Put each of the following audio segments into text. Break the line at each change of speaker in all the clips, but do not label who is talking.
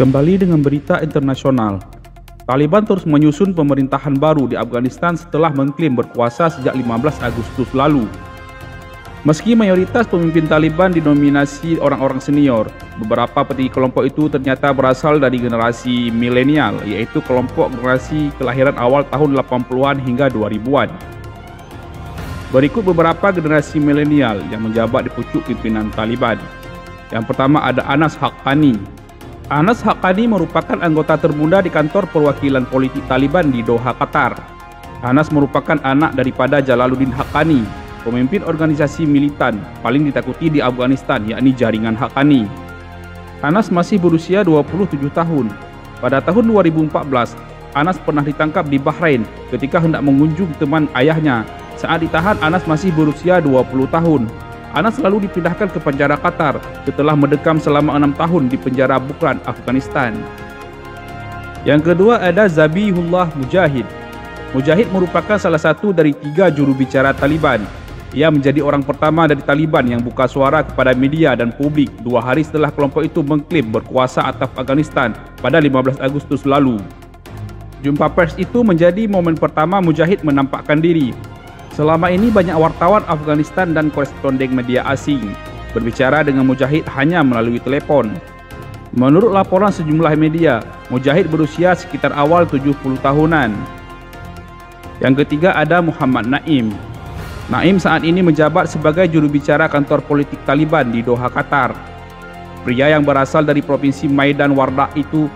Kembali dengan berita internasional. Taliban terus menyusun pemerintahan baru di Afghanistan setelah mengklaim berkuasa sejak 15 Agustus lalu. Meski mayoritas pemimpin Taliban didominasi orang-orang senior, beberapa petinggi kelompok itu ternyata berasal dari generasi milenial, yaitu kelompok generasi kelahiran awal tahun 80-an hingga 2000-an. Berikut beberapa generasi milenial yang menjabat di pucuk pimpinan Taliban. Yang pertama ada Anas Haqqani, Anas Haqqani merupakan anggota termuda di kantor perwakilan politik Taliban di Doha, Qatar. Anas merupakan anak daripada Jalaluddin Haqqani, pemimpin organisasi militan paling ditakuti di Afghanistan yakni Jaringan Haqqani. Anas masih berusia 27 tahun. Pada tahun 2014, Anas pernah ditangkap di Bahrain ketika hendak mengunjung teman ayahnya. Saat ditahan, Anas masih berusia 20 tahun. Anas lalu dipindahkan ke penjara Qatar setelah mendekam selama enam tahun di penjara Bukran, Afghanistan. Yang kedua ada Zabihullah Mujahid. Mujahid merupakan salah satu dari tiga juru bicara Taliban. Ia menjadi orang pertama dari Taliban yang buka suara kepada media dan publik dua hari setelah kelompok itu mengklaim berkuasa atas Afghanistan pada 15 Agustus lalu. Jumpa pers itu menjadi momen pertama Mujahid menampakkan diri Selama ini banyak wartawan Afghanistan dan koresponden media asing berbicara dengan Mujahid hanya melalui telepon. Menurut laporan sejumlah media, Mujahid berusia sekitar awal 70 tahunan. Yang ketiga ada Muhammad Naim. Naim saat ini menjabat sebagai juru bicara kantor politik Taliban di Doha, Qatar. Pria yang berasal dari provinsi Maidan Wardak itu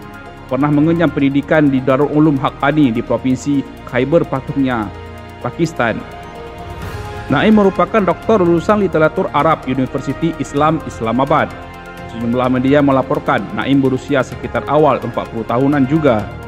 pernah mengenyam pendidikan di Darul Ulum Haqqani di provinsi Khyber Pakhtunkhwa, Pakistan. Naim merupakan doktor lulusan literatur Arab University Islam Islamabad. Sejumlah media melaporkan Naim berusia sekitar awal 40 tahunan juga.